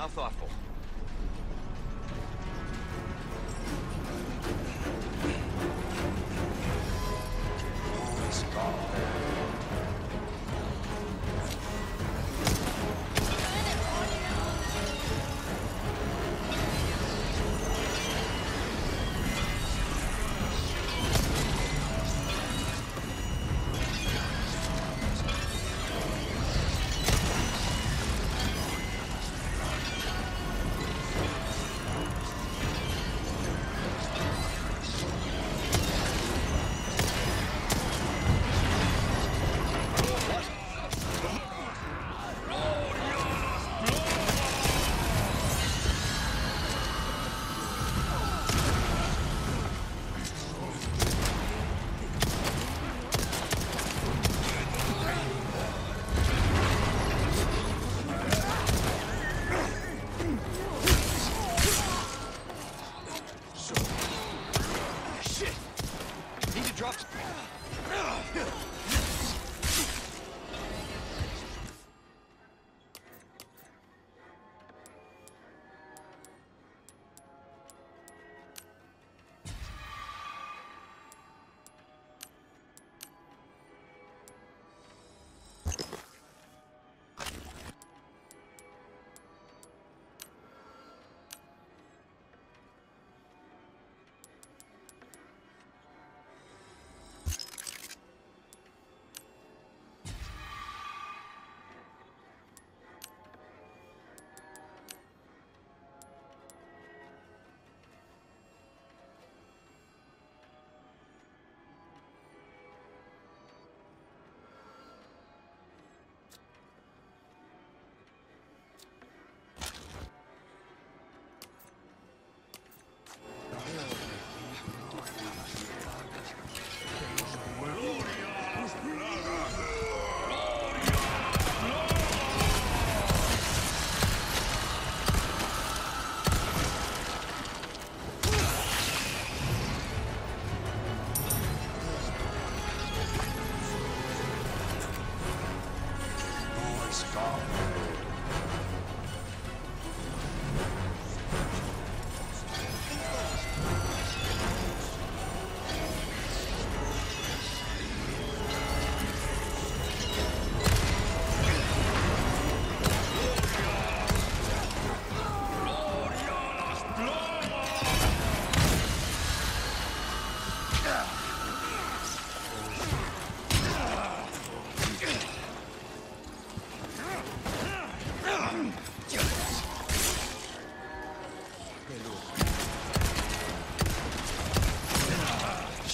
How thoughtful.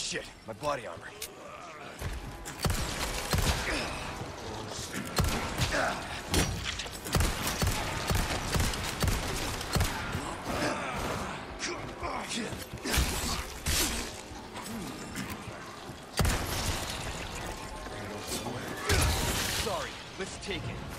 Shit, my body armor. Sorry, let's take it.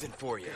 Present for you.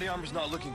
Body armor's not looking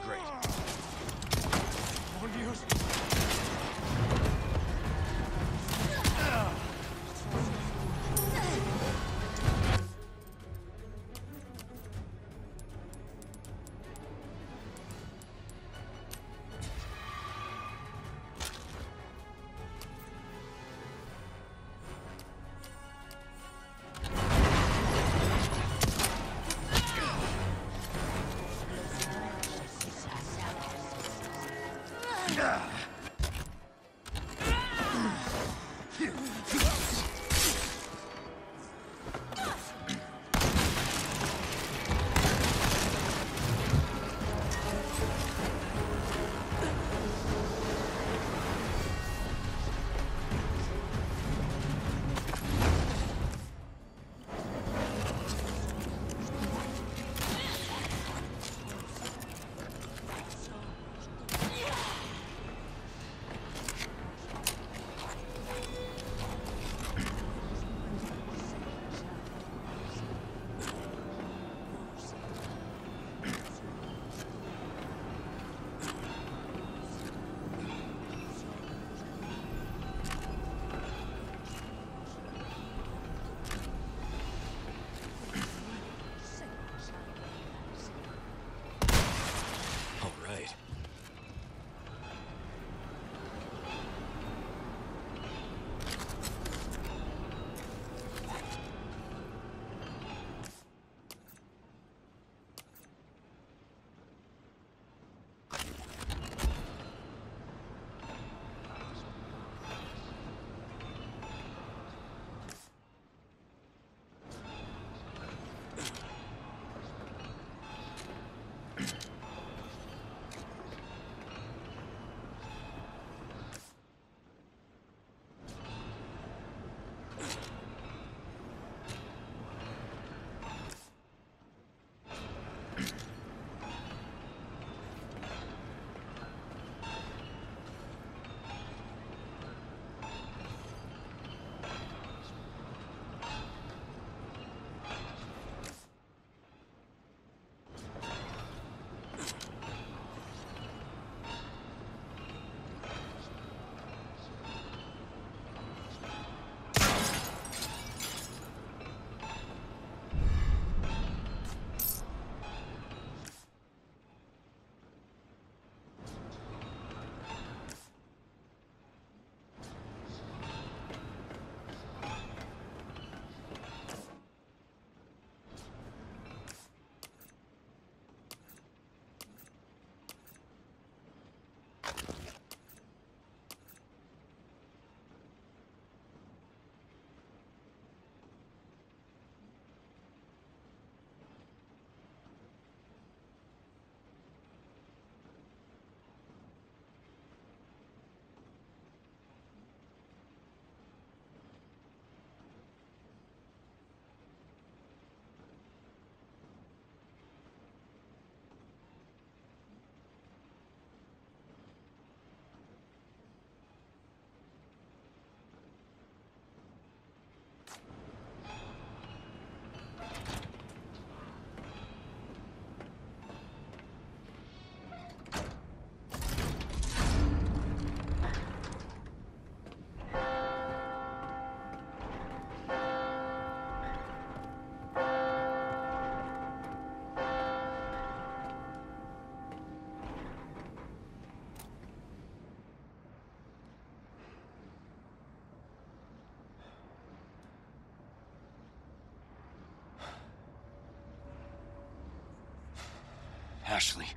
Ashley.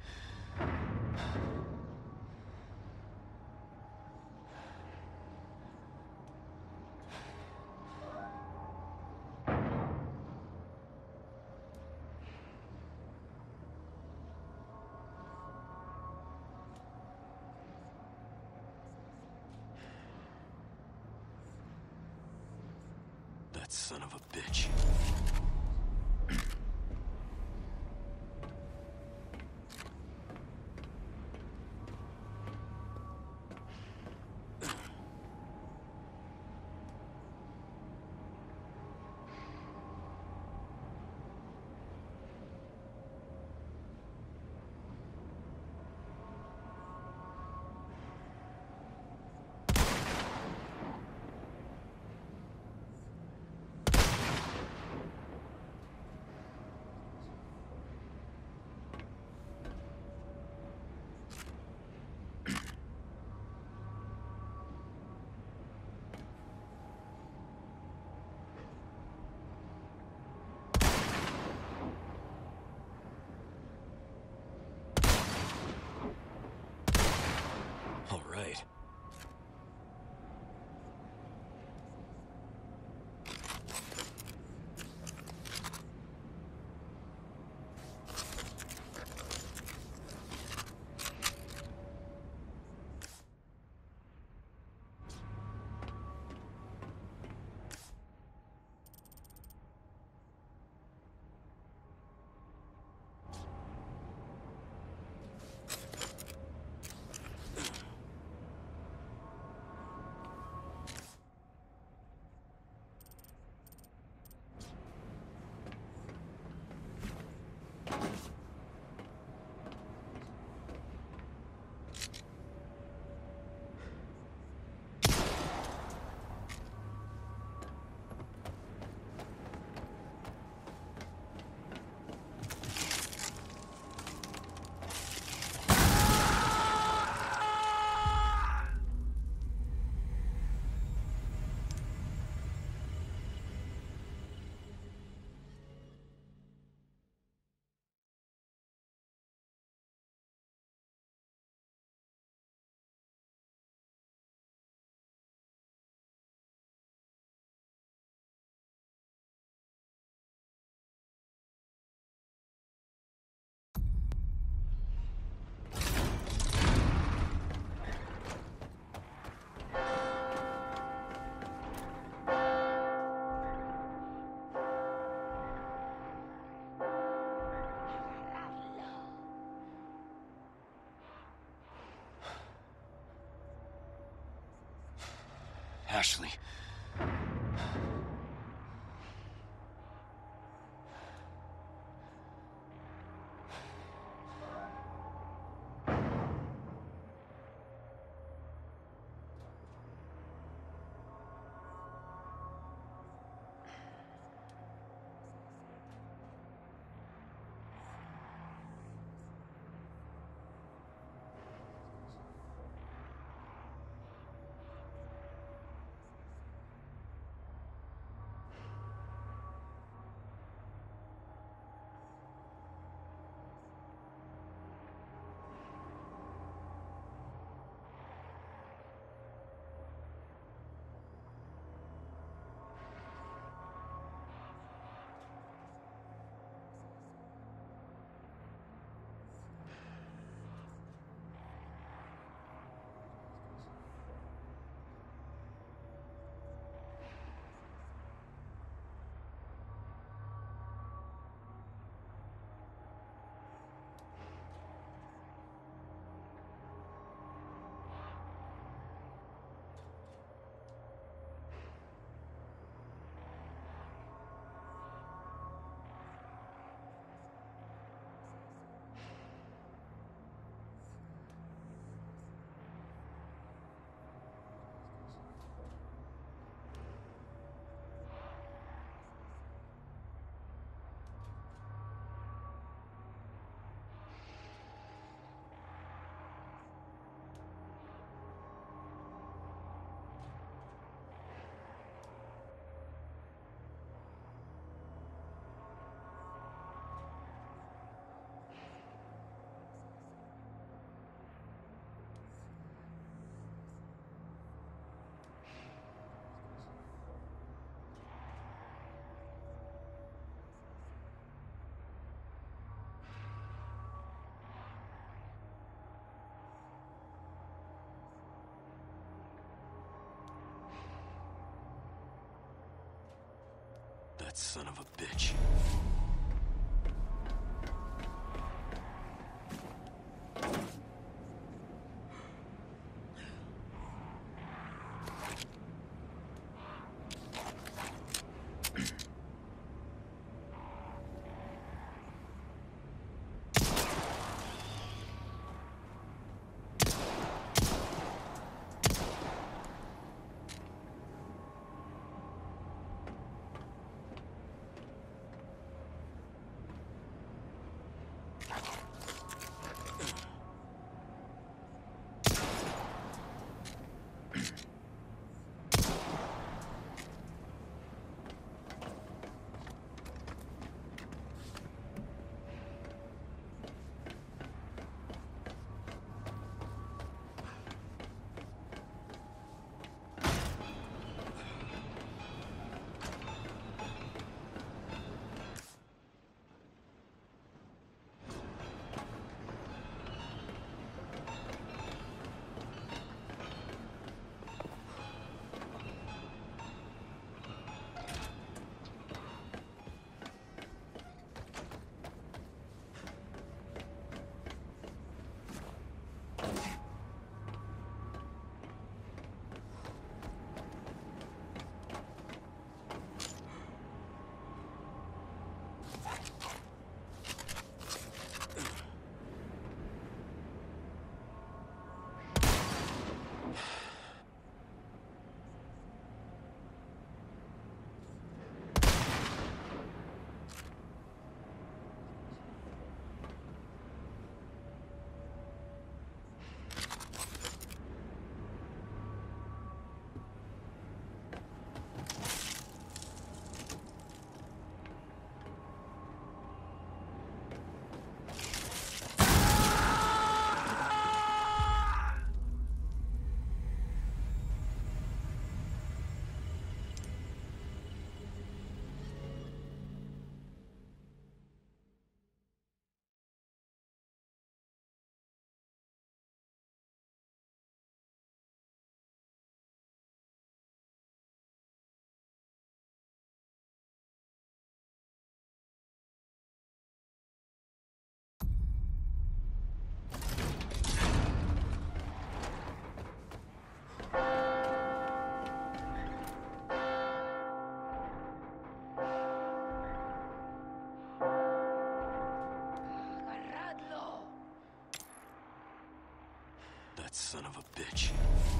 Ashley. That son of a bitch. Son of a bitch.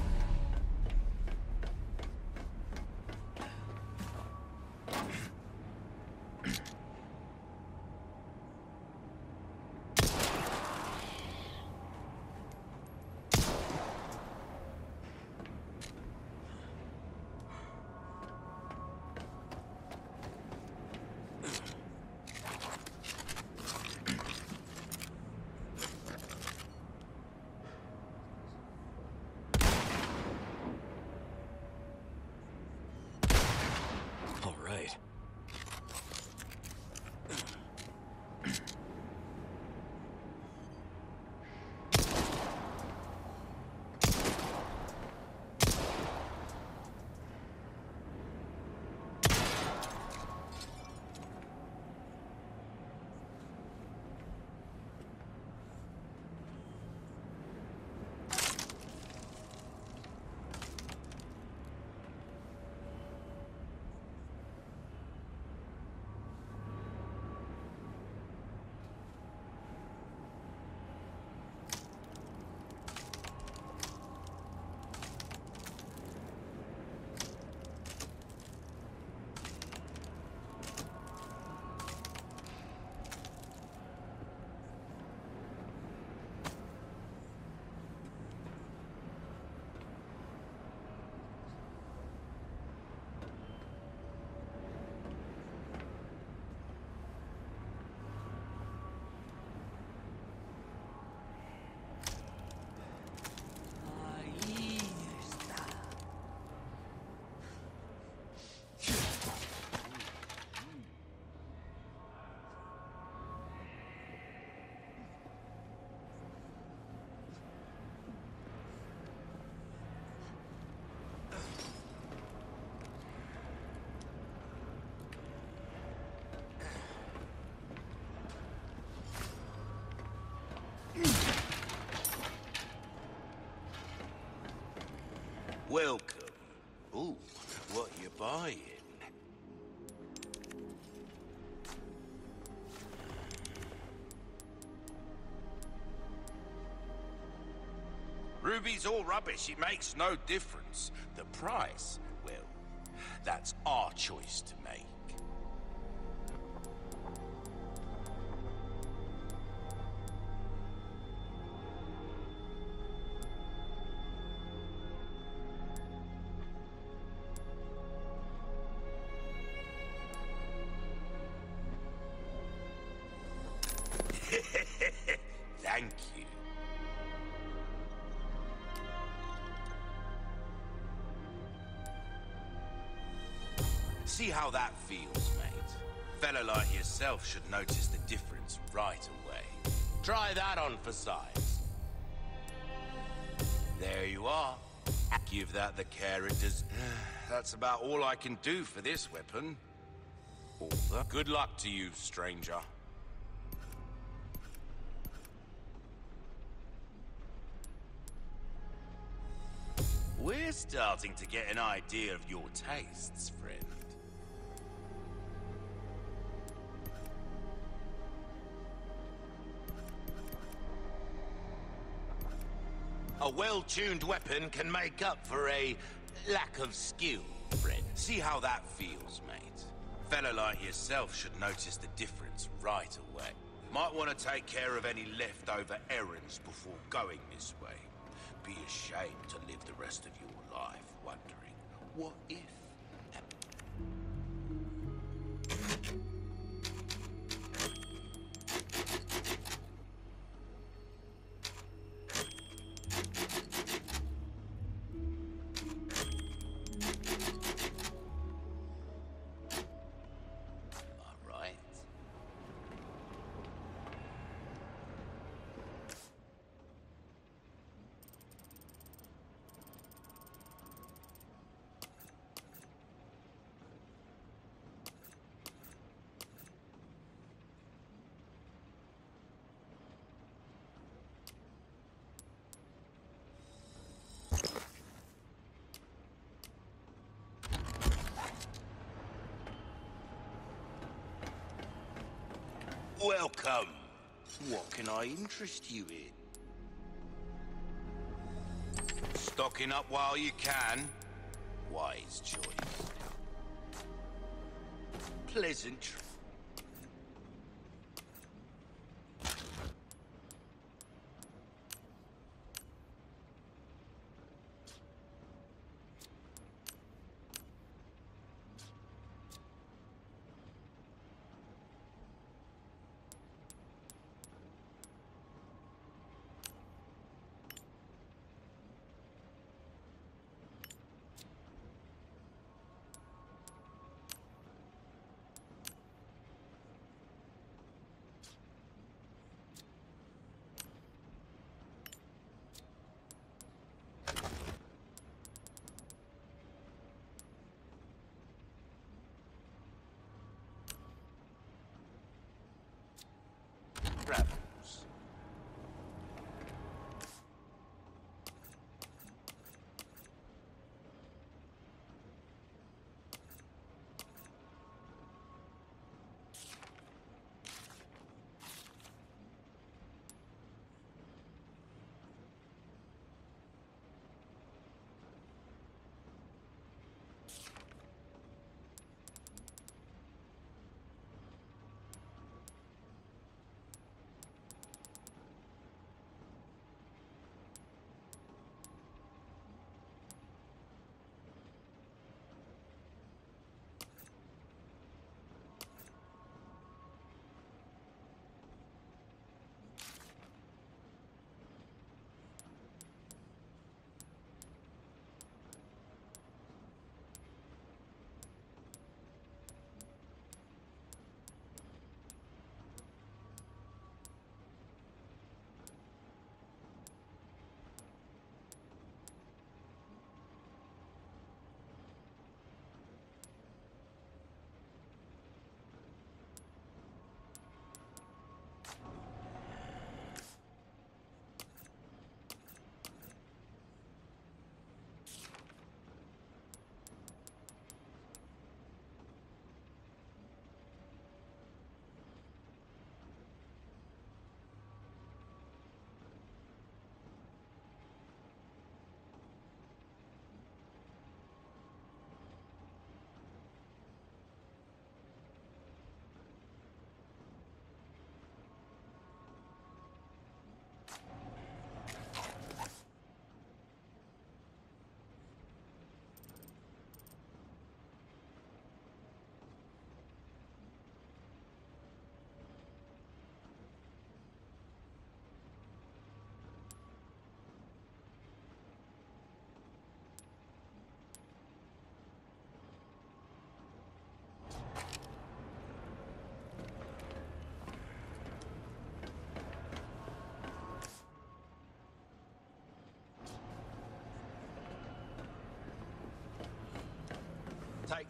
buying. Ruby's all rubbish, it makes no difference. The price, well, that's our choice to how that feels, mate. Fella like yourself should notice the difference right away. Try that on for size. There you are. Give that the does. That's about all I can do for this weapon. Good luck to you, stranger. We're starting to get an idea of your tastes, friend. A well-tuned weapon can make up for a lack of skill. See how that feels, mate. Fella like yourself should notice the difference right away. Might want to take care of any leftover errands before going this way. Be ashamed to live the rest of your life wondering, what if? Welcome. What can I interest you in? Stocking up while you can. Wise choice. Pleasant.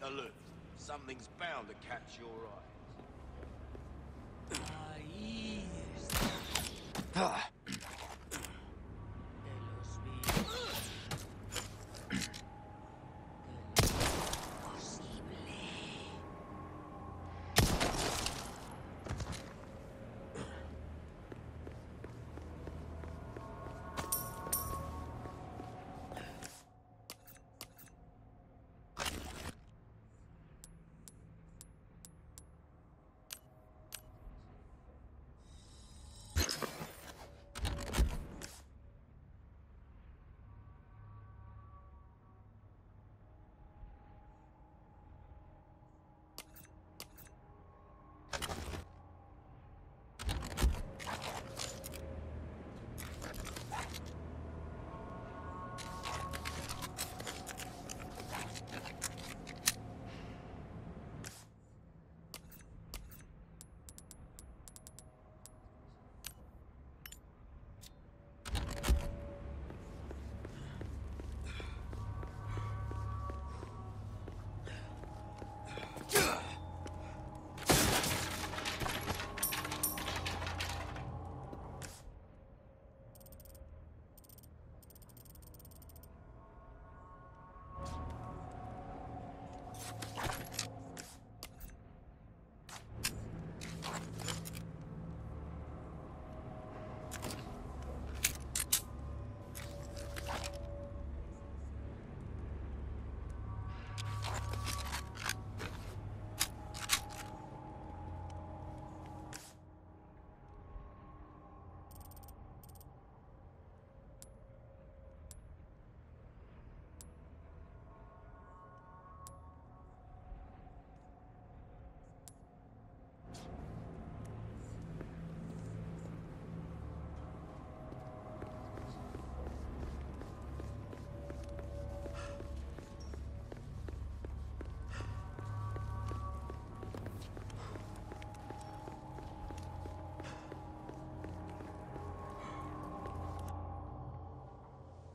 Take a look. Something's bound to catch your eye. Ah. de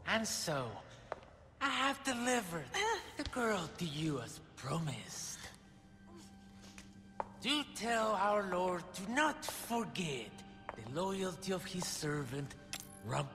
And so, I have delivered the girl to you as promised. Do tell our lord to not forget the loyalty of his servant, Rump.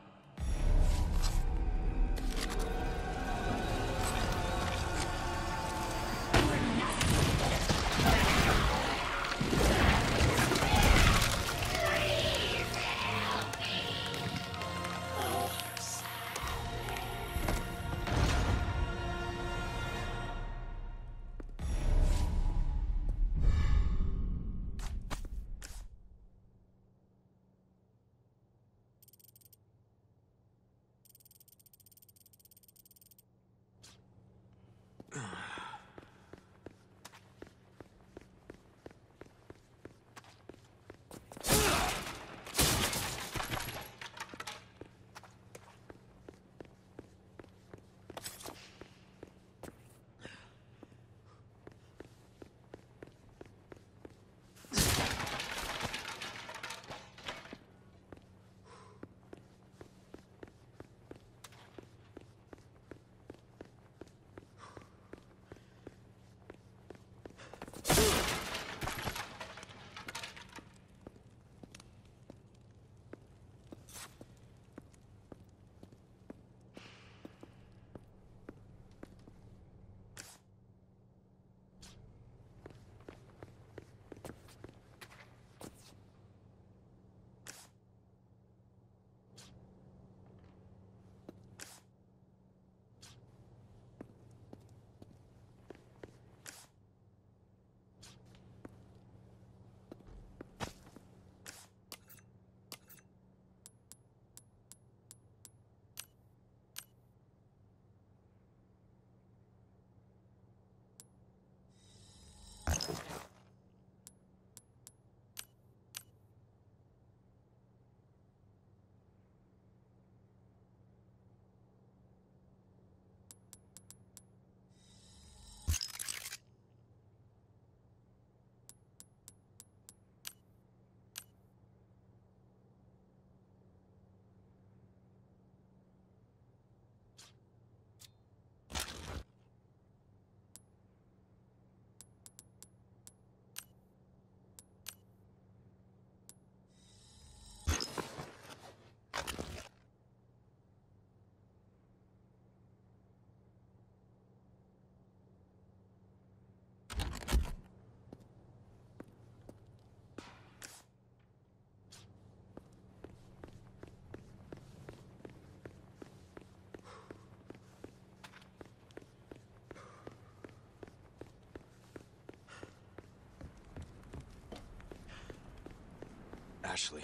Ashley,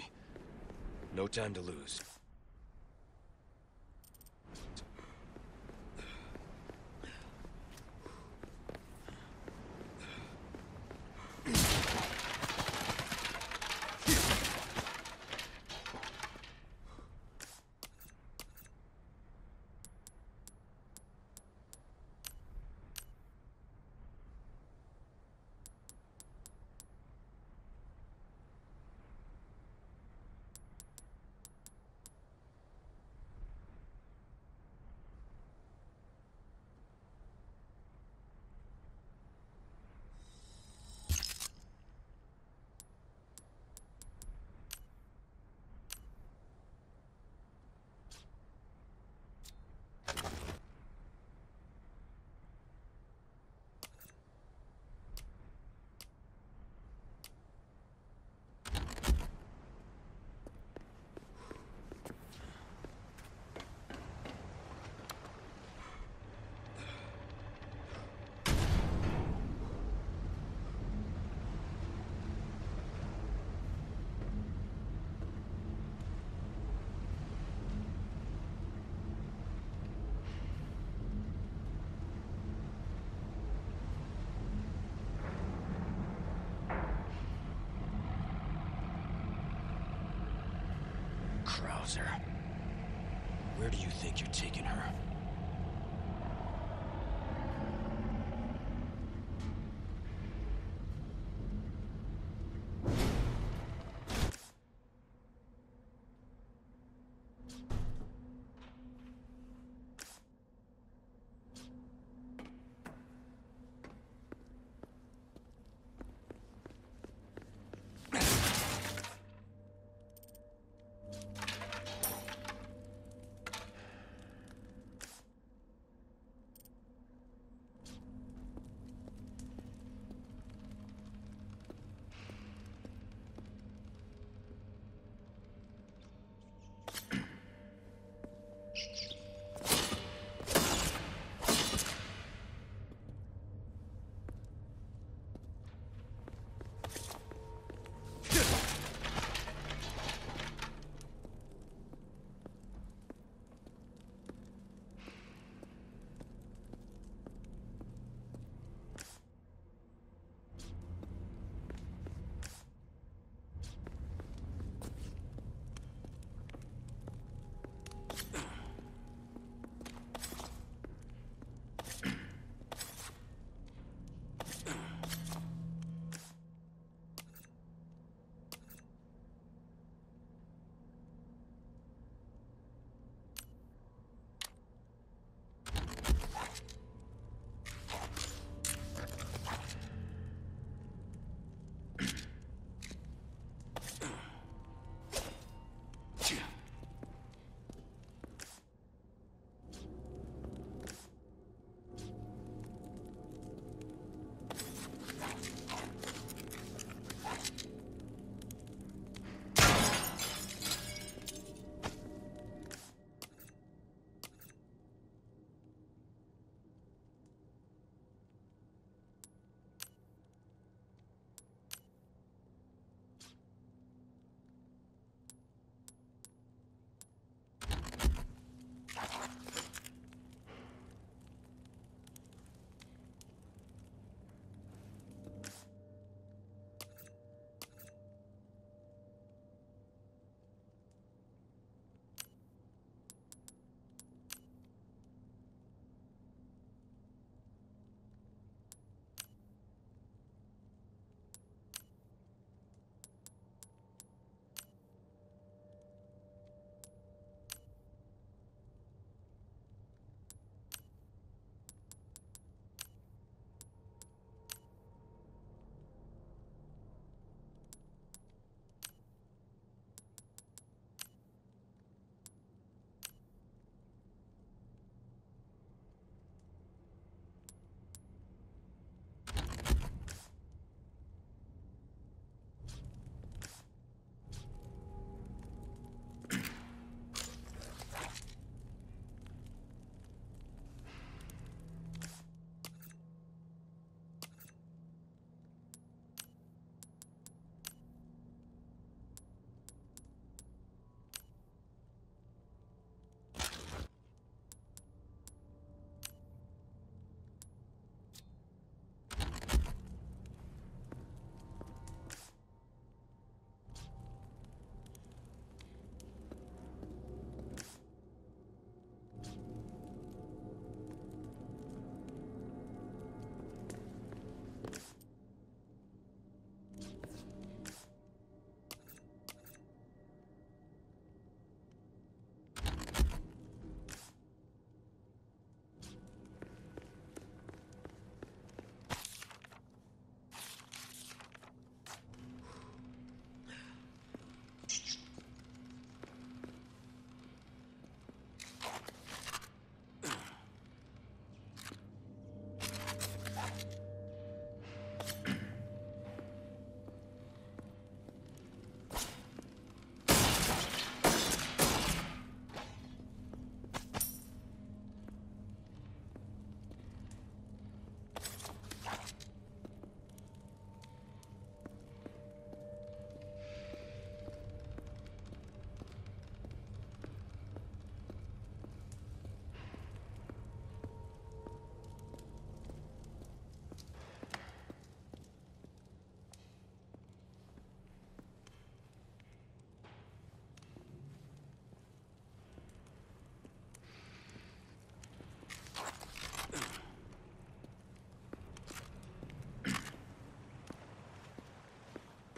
no time to lose. Krauser. Where do you think you're taking her?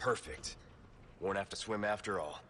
Perfect. Won't have to swim after all.